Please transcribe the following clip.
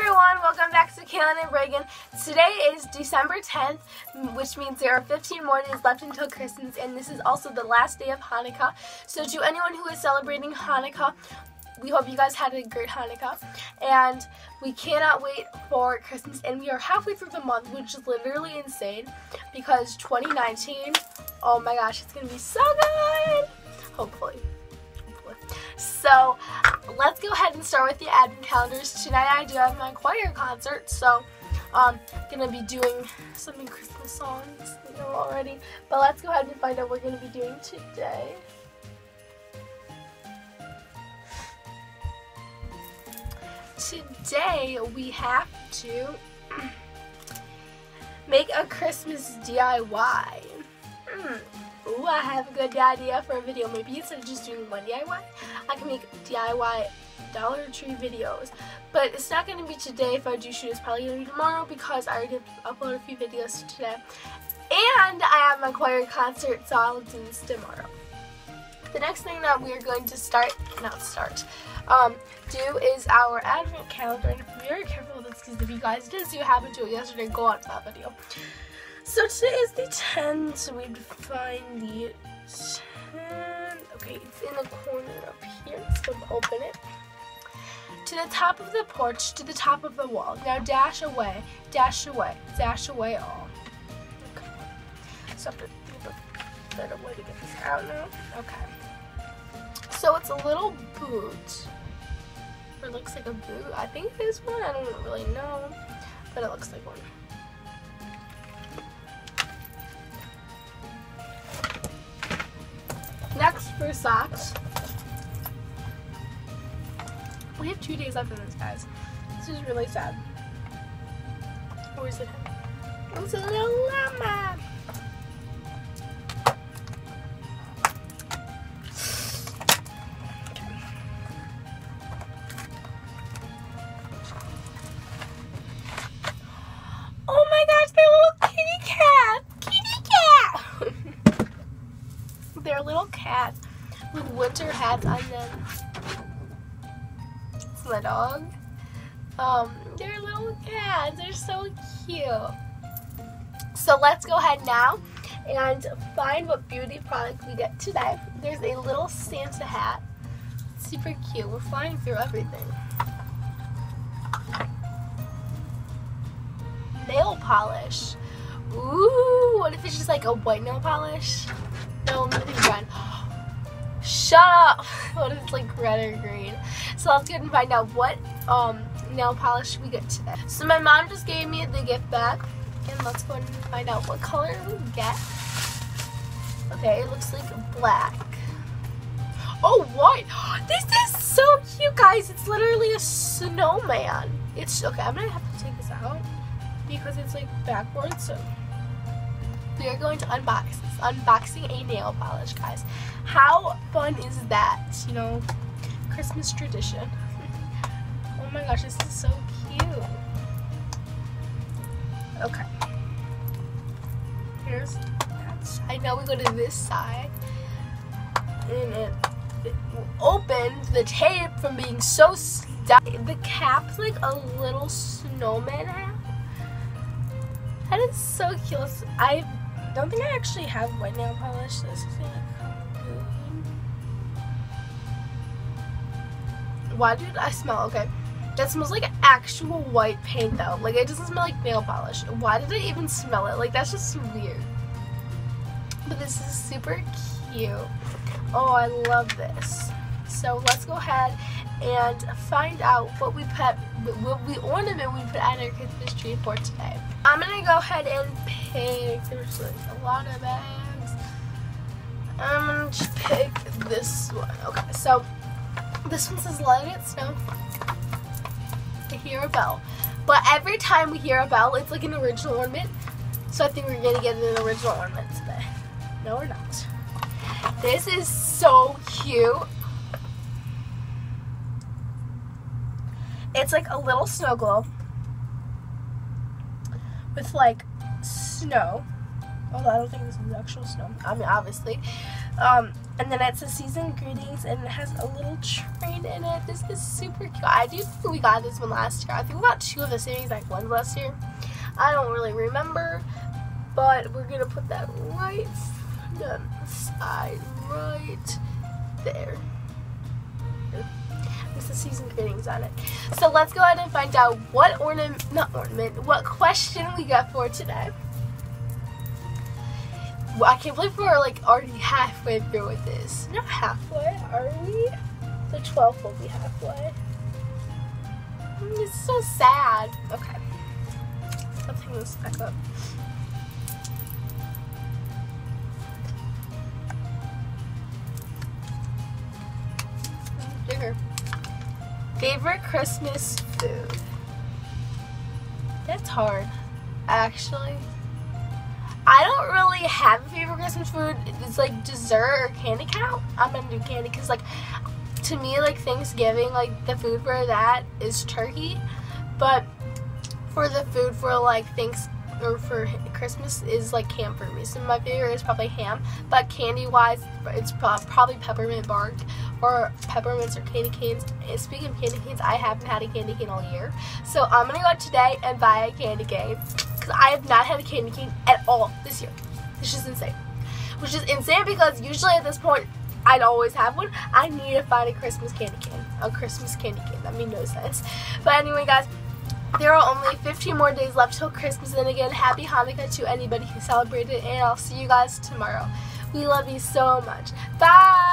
everyone, welcome back to Kailyn and Reagan. Today is December 10th, which means there are 15 more days left until Christmas, and this is also the last day of Hanukkah. So to anyone who is celebrating Hanukkah, we hope you guys had a great Hanukkah, and we cannot wait for Christmas, and we are halfway through the month, which is literally insane, because 2019, oh my gosh, it's going to be so good, hopefully. Hopefully. So let's go ahead and start with the advent calendars. Tonight I do have my choir concert, so I'm um, gonna be doing some Christmas songs, you know already. But let's go ahead and find out what we're gonna be doing today. Today we have to make a Christmas DIY. Mm I have a good idea for a video. Maybe instead of just doing one DIY, I can make DIY Dollar Tree videos. But it's not going to be today if I do shoot. It's probably going to be tomorrow because I already uploaded a few videos today. And I have my choir concert, so I'll do this tomorrow. The next thing that we are going to start, not start, um, do is our advent calendar. And be very careful with this because if you guys did see what happened to it yesterday, go on that video. So today is the 10th, so we'd find the 10. Okay, it's in the corner up here, so open it. To the top of the porch, to the top of the wall. Now dash away, dash away, dash away all. Okay. So I better way to get this out now. Okay. So it's a little boot. It looks like a boot. I think it is one, I don't really know. But it looks like one. For socks. We have two days left in this, guys. This is really sad. Or is it? It's a little llama. With winter hats on them. It's my dog. Um, they're little cats. They're so cute. So let's go ahead now and find what beauty product we get today. There's a little Santa hat. Super cute. We're flying through everything. Nail polish. Ooh, what if it's just like a white nail polish? No, nothing red. Shut up! what it's like red or green? So let's get and find out what um, nail polish we get today. So my mom just gave me the gift bag. And let's go and find out what color we get. Okay, it looks like black. Oh, white! This is so cute, guys. It's literally a snowman. It's, okay, I'm gonna have to take this out because it's like backwards, so we are going to unbox this. Unboxing a nail polish, guys. How fun is that? You know, Christmas tradition. oh my gosh, this is so cute. Okay. Here's that side. Now we go to this side. And it, it opened the tape from being so stuck. The cap's like a little snowman hat. That is so cute. I don't think I actually have white nail polish. This is Why did I smell? Okay. That smells like actual white paint though. Like it doesn't smell like nail polish. Why did I even smell it? Like that's just weird. But this is super cute. Oh, I love this. So let's go ahead and find out what we put, what we ornament we put on our Christmas tree for today. I'm gonna go ahead and pick, there's like a lot of bags. I'm gonna just pick this one. Okay, so this one says let it snow. I hear a bell. But every time we hear a bell, it's like an original ornament. So I think we're gonna get an original ornament today. No, we're not. This is so cute. It's like a little snow globe with like snow. Although I don't think this is actual snow. I mean, obviously. Um, And then it's a season greetings and it has a little train in it. This is super cute. I do think we got this one last year. I think we got two of the same exact ones last year. I don't really remember, but we're gonna put that right on the side right there. Is season greetings on it. So let's go ahead and find out what ornament, not ornament, what question we got for today. Well, I can't believe we're like already halfway through with this. Not halfway, are we? The 12th will be halfway. Mm, It's so sad. Okay. Let's hang this back up. Favorite Christmas food? That's hard, actually. I don't really have a favorite Christmas food. It's like dessert or candy count. I'm gonna do candy because like to me like Thanksgiving like the food for that is turkey, but for the food for like thanks or for Christmas is like ham for me. So my favorite is probably ham, but candy wise it's probably peppermint bark or peppermints or candy canes. And speaking of candy canes, I haven't had a candy cane all year, so I'm gonna go out today and buy a candy cane because I have not had a candy cane at all this year. This is insane. Which is insane because usually at this point I'd always have one. I need to find a Christmas candy cane. A Christmas candy cane. That made no sense. But anyway, guys, there are only 15 more days left till Christmas. And again, happy Hanukkah to anybody who celebrated. And I'll see you guys tomorrow. We love you so much. Bye!